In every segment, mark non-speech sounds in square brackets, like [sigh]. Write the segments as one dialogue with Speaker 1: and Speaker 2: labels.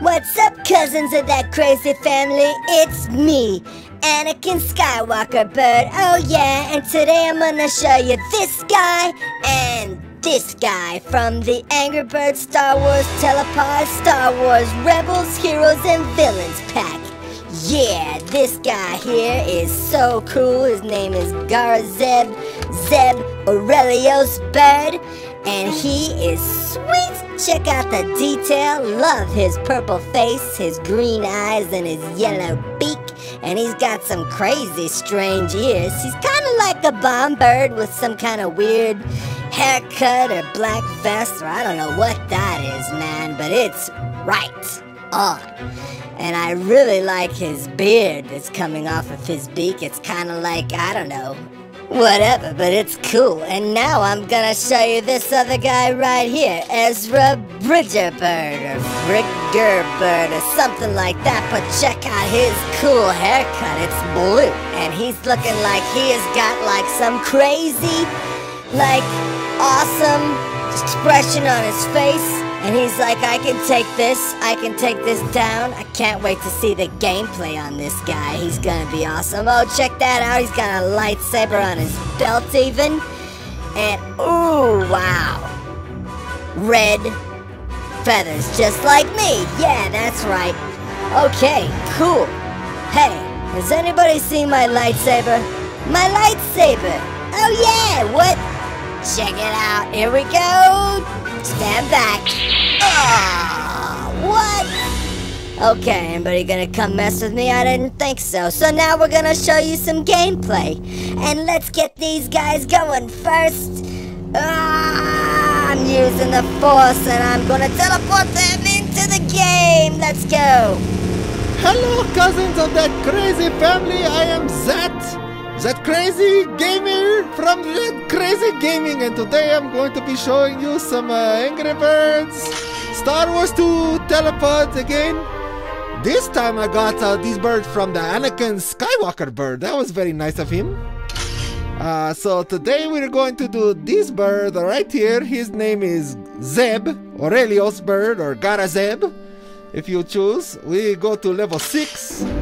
Speaker 1: What's up, cousins of that crazy family? It's me, Anakin Skywalker Bird. Oh, yeah, and today I'm gonna show you this guy and this guy from the Angry Birds Star Wars Telepod Star Wars Rebels, Heroes, and Villains pack. Yeah, this guy here is so cool. His name is Garazeb Zeb Orrelios Bird, and he is sweet. Check out the detail. Love his purple face, his green eyes, and his yellow beak. And he's got some crazy strange ears. He's kind of like a bomb bird with some kind of weird haircut or black vest, or I don't know what that is, man, but it's right on. And I really like his beard that's coming off of his beak. It's kind of like, I don't know, whatever, but it's cool. And now I'm gonna show you this other guy right here, Ezra Bridgerbird, or Friggerbird, or something like that. But check out his cool haircut, it's blue. And he's looking like he has got like some crazy, like, awesome expression on his face. And he's like, I can take this, I can take this down. I can't wait to see the gameplay on this guy. He's gonna be awesome. Oh, check that out. He's got a lightsaber on his belt even. And, ooh, wow. Red feathers, just like me. Yeah, that's right. Okay, cool. Hey, has anybody seen my lightsaber? My lightsaber! Oh yeah, what? Check it out. Here we go. Stand back. Oh, what? Okay, anybody gonna come mess with me? I didn't think so. So now we're gonna show you some gameplay. And let's get these guys going first. Ah, I'm using the force and I'm gonna teleport them into the game. Let's go.
Speaker 2: Hello, cousins of that crazy family. I am Zat. That crazy gamer from That Crazy Gaming and today I'm going to be showing you some uh, Angry Birds Star Wars 2 telepods again. This time I got uh, birds from the Anakin Skywalker bird. That was very nice of him. Uh, so today we're going to do this bird right here. His name is Zeb, Orrelios bird or Garazeb. If you choose, we go to level 6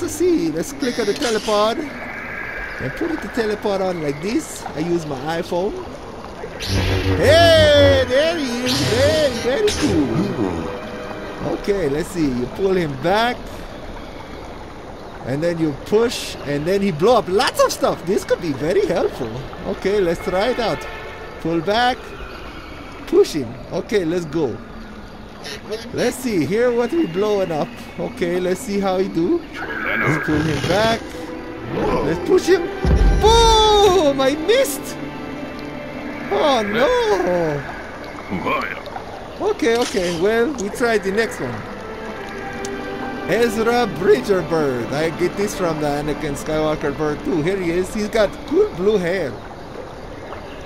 Speaker 2: let's see. Let's click on the telepod and put the telepod on like this. I use my iPhone. Hey, there he is. Very, very cool. Okay, let's see. You pull him back. And then you push, and then he blow up lots of stuff. This could be very helpful. Okay, let's try it out. Pull back, push him. Okay, let's go. Let's see, here what we blowing up. Okay, let's see how he do. Let's pull him back. Let's push him. Boom! I missed! Oh no! Okay, okay, well, we try the next one. Ezra Bridger Bird. I get this from the Anakin Skywalker bird too. Here he is. He's got good blue hair.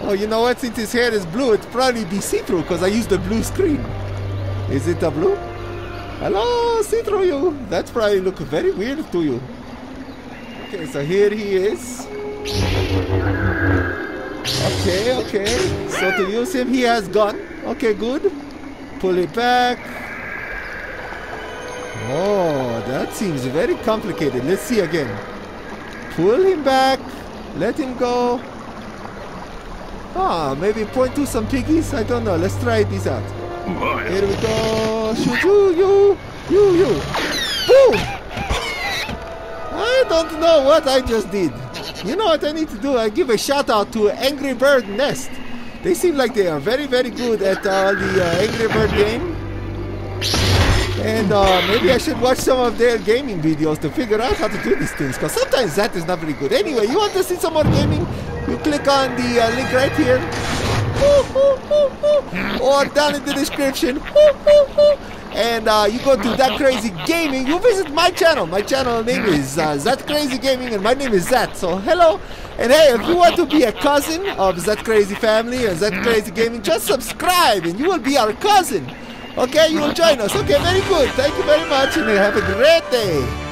Speaker 2: Oh, you know what? Since his hair is blue, it's probably be see-through because I used the blue screen. Is it a blue? Hello, see through you. That's probably look very weird to you. Okay, so here he is. Okay, okay. So to use him, he has gun. Okay, good. Pull it back. Oh, that seems very complicated. Let's see again. Pull him back. Let him go. Ah, maybe point to some piggies? I don't know. Let's try this out. Here we go. Shoot you, you, you, you. Boom! I don't know what I just did. You know what I need to do? I give a shout out to Angry Bird Nest. They seem like they are very, very good at uh, the uh, Angry Bird game. And uh, maybe I should watch some of their gaming videos to figure out how to do these things. Because sometimes that is not very good. Anyway, you want to see some more gaming? You click on the uh, link right here or down in the description. [laughs] And uh, you go to That Crazy Gaming, you visit my channel. My channel name is uh, That Crazy Gaming, and my name is Zat. So hello, and hey, if you want to be a cousin of That Crazy Family or That Crazy Gaming, just subscribe, and you will be our cousin. Okay, you will join us. Okay, very good. Thank you very much, and have a great day.